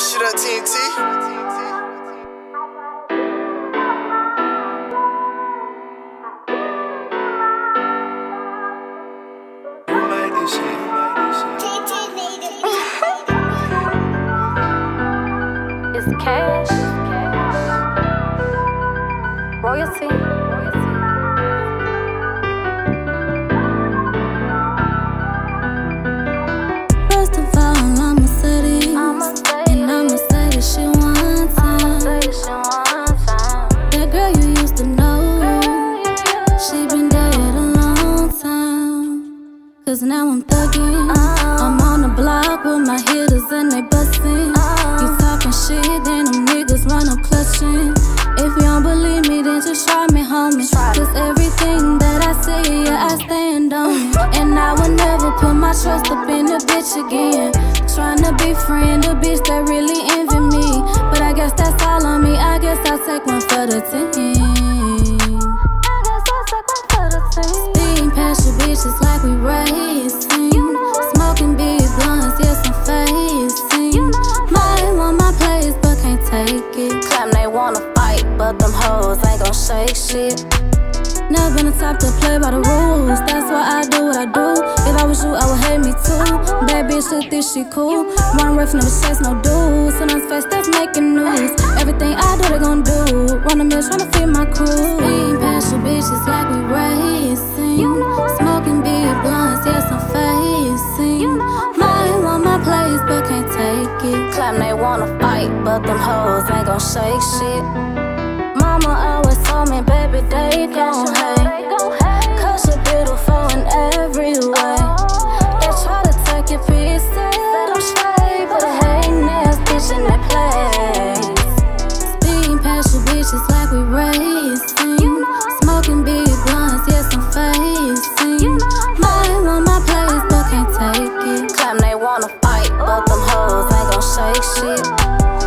this shit up, TNT. Who made Cause now I'm thuggin', I'm on the block with my hitters and they bustin'. You talking shit, then them niggas run up clutching. If you don't believe me, then just try me, homie. Cause everything that I say, yeah, I stand on it. And I would never put my trust up in a bitch again. Tryna befriend a bitch that really envy me. But I guess that's all on me. I guess I'll take one for the team. Speeding past your bitches like we racing. Claim they wanna fight, but them hoes ain't gon' shake shit. Never been the type to play by the rules. That's why I do what I do. If I was you, I would hate me too. Bad bitch, look this shit cool. Run away never chase no dudes. His face, that's making news. Everything I do, they gon' do. Run a mill, tryna feed my crew. They wanna fight, but them hoes ain't gon' shake shit. Mama always told me, baby, they gon' hate. Cause you're beautiful in every way. They try to take your piece, set them straight, but a hating ass bitch in that place. Speeding past your bitches like we racing. Smoking big but them hoes ain't gon' shake shit.